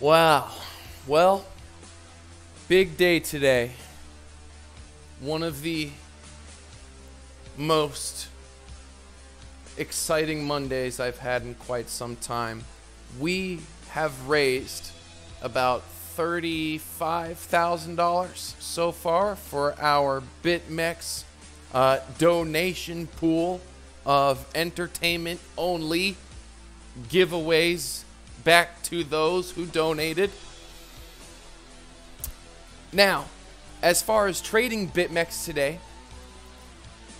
Wow. Well, big day today. One of the most exciting Mondays I've had in quite some time. We have raised about $35,000 so far for our BitMEX uh, donation pool of entertainment only giveaways back to those who donated. Now, as far as trading BitMEX today,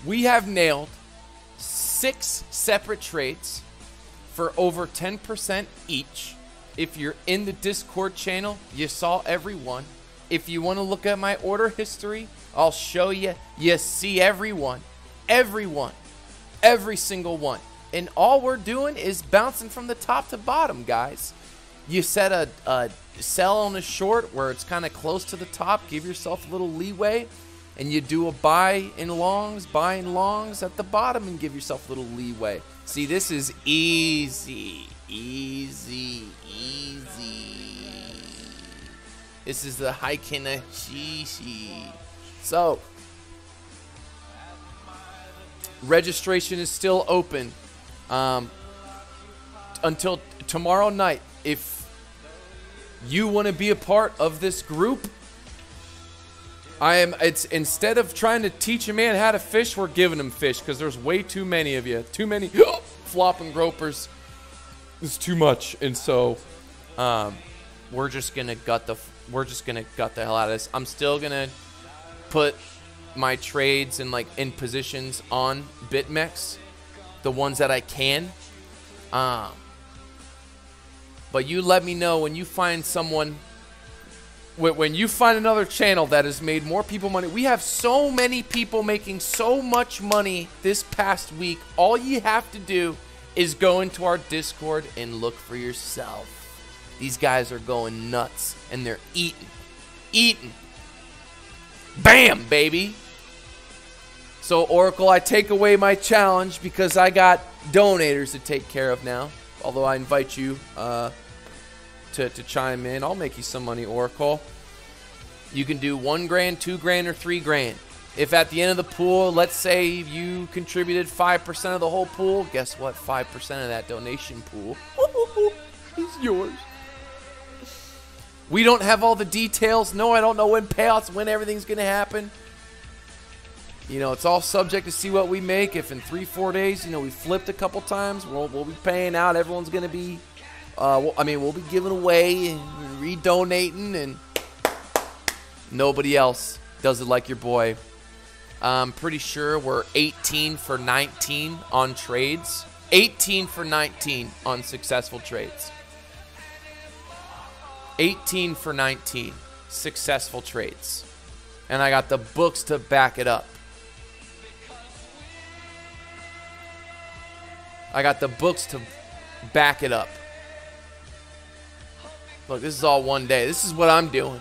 we have nailed six separate trades for over 10% each. If you're in the Discord channel, you saw every one. If you want to look at my order history, I'll show you. You see every one. Every one. Every single one. And all we're doing is bouncing from the top to bottom, guys. You set a, a sell on a short where it's kind of close to the top. Give yourself a little leeway. And you do a buy in longs, buy in longs at the bottom and give yourself a little leeway. See, this is easy. Easy. Easy. This is the Heikin Ashi. So, registration is still open um, until tomorrow night. If you want to be a part of this group, I am. It's instead of trying to teach a man how to fish, we're giving him fish because there's way too many of you. Too many flopping gropers. It's too much, and so um, we're just gonna gut the. We're just gonna gut the hell out of this. I'm still gonna put my trades and like in positions on BitMEX, the ones that I can. Um, but you let me know when you find someone when you find another channel that has made more people money. We have so many people making so much money this past week. All you have to do is go into our discord and look for yourself. These guys are going nuts and they're eating eating. Bam baby so oracle i take away my challenge because i got donators to take care of now although I invite you uh, to, to chime in. I'll make you some money, Oracle. You can do one grand, two grand, or three grand. If at the end of the pool, let's say you contributed 5% of the whole pool, guess what? 5% of that donation pool is yours. We don't have all the details. No, I don't know when payouts, when everything's going to happen. You know, it's all subject to see what we make. If in three, four days, you know, we flipped a couple times, we'll, we'll be paying out. Everyone's going to be, uh, I mean, we'll be giving away and redonating, and nobody else does it like your boy. I'm pretty sure we're 18 for 19 on trades, 18 for 19 on successful trades. 18 for 19 successful trades. And I got the books to back it up. I got the books to back it up. Look, this is all one day. This is what I'm doing.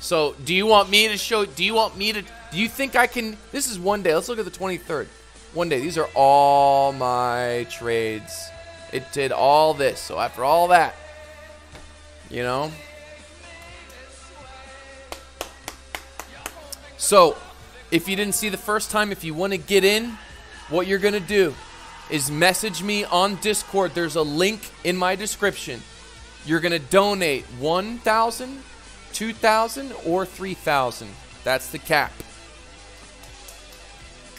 So, do you want me to show? Do you want me to? Do you think I can? This is one day. Let's look at the 23rd. One day. These are all my trades. It did all this. So after all that, you know. So, if you didn't see the first time, if you want to get in, what you're gonna do is message me on Discord. There's a link in my description. You're going to donate 1,000, 2,000, or 3,000. That's the cap.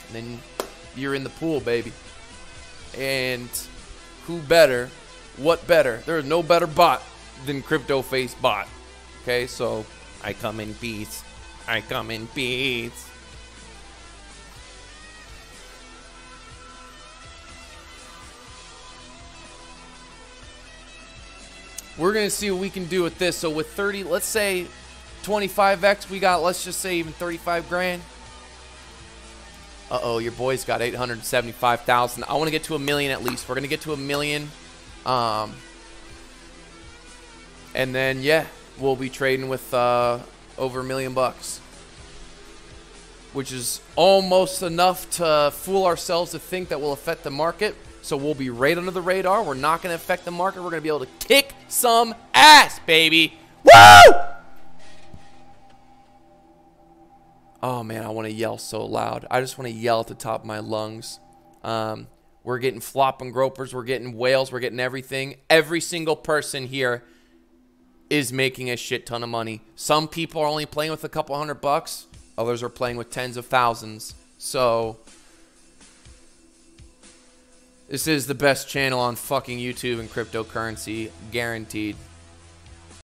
And then you're in the pool, baby. And who better? What better? There's no better bot than Crypto Face Bot. Okay, so I come in peace. I come in peace. We're going to see what we can do with this. So with 30, let's say 25x, we got, let's just say even 35 grand. Uh-oh, your boy's got 875,000. I want to get to a million at least. We're going to get to a million. Um, and then, yeah, we'll be trading with uh, over a million bucks. Which is almost enough to fool ourselves to think that will affect the market. So we'll be right under the radar. We're not going to affect the market. We're going to be able to kick some ass, baby. Woo! Oh man, I want to yell so loud. I just want to yell at the top of my lungs. Um, we're getting flopping gropers. We're getting whales. We're getting everything. Every single person here is making a shit ton of money. Some people are only playing with a couple hundred bucks. Others are playing with tens of thousands. So this is the best channel on fucking YouTube and cryptocurrency, guaranteed.